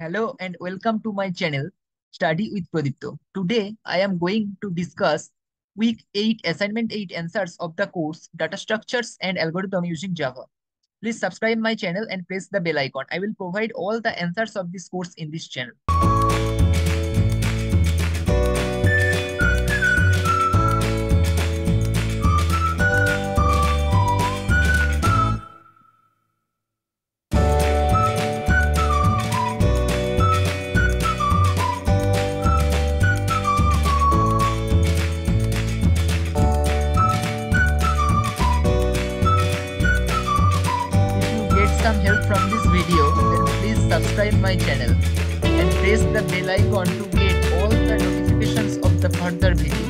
Hello and welcome to my channel Study with Pradipta. Today I am going to discuss week 8 assignment 8 answers of the course data structures and algorithm using Java. Please subscribe my channel and press the bell icon. I will provide all the answers of this course in this channel. Some help from this video, then please subscribe my channel and press the bell icon to get all the notifications of the further videos.